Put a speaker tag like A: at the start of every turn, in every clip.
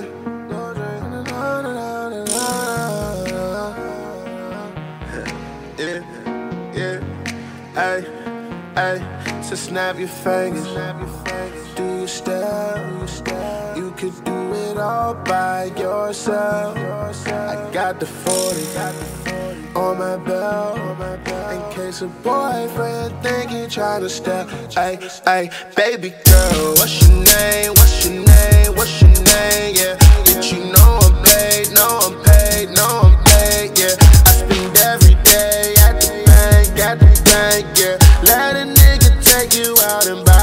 A: Dre. Yeah, yeah. your hey. So snap your fingers. Do you step. You could do it all by yourself. I got the 40 on my belt. In case a boyfriend think you tryna step. Hey, hey. Baby girl, what's your name? What's your name?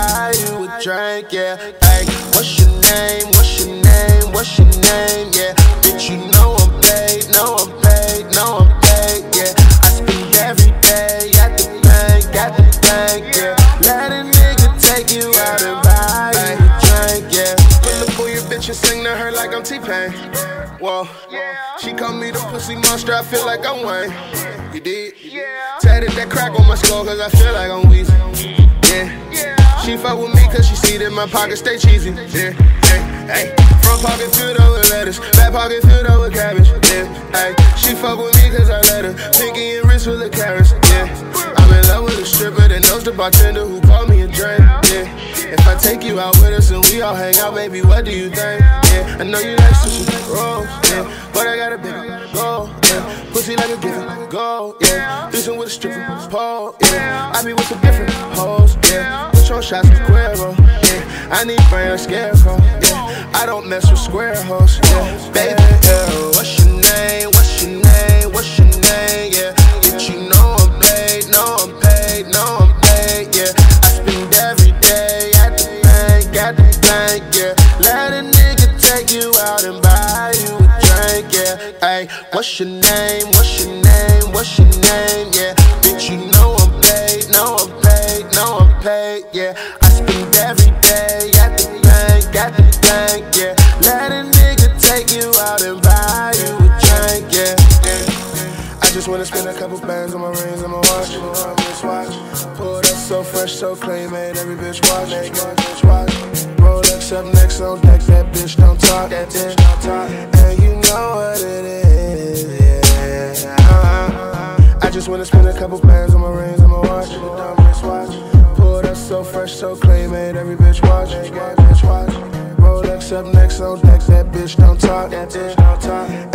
A: Buy you a drink. Yeah, ay, what's your name? What's your name? What's your name? Yeah, bitch, you know I'm paid. Know I'm paid. Know I'm paid. Yeah, I spend every day at the bank, at the bank. Yeah, let a nigga take you out and buy you a drink. Yeah, pull up for your bitch and sing to her like I'm T-Pain. Whoa, she call me the pussy monster. I feel like I'm Wayne. You did? Yeah. Tatted that crack on my skull cause I feel like I'm Weezy. Yeah. Fuck with me cause she see that my pockets stay cheesy. Yeah. Hey, hey. Front pocket filled up with lettuce, back pocket filled up with cabbage. Yeah. Hey. She fuck with me cause I let her. Pinky and wrist full of carrots. Yeah. I'm in love with a stripper that knows the bartender who bought me a drink. Yeah. If I take you out with us and we all hang out, baby, what do you think? Yeah. I know you like sushi rolls. Yeah. But I got a big goal. Yeah. Pussy like a gift. Go. Yeah. Fishing with a stripper pole. Yeah. I be with some different hoes. Shots Cuervo. Yeah. I need brand scarecrow. Yeah. I don't mess with square hoes. Yeah. Baby, yeah. what's your name? What's your name? What's your name? Yeah. Bitch, you know I'm paid. Know I'm paid. Know I'm paid. Yeah. I spend every day at the bank. At the bank. Yeah. Let a nigga take you out and buy you a drink. Yeah. Hey, what's your name? What's your name? What's your name? Yeah. Bitch, you know Yeah. I spend every day at the bank. At the bank. Yeah. Let a nigga take you out and buy you a drink. Yeah. yeah. I just wanna spend a couple bands on my rings and my watch. On my watch. Pulled up so fresh, so clean, made every bitch watch. Every bitch watch. Rolex up next on deck, that bitch don't talk. That bitch don't talk. And you know what it is. Yeah. I just wanna spend a couple bands on my rings and my watch. On my watch. So fresh, so clean, made every bitch watch. Bitch watch. Rolex up next on deck, that bitch don't talk. That bitch don't talk.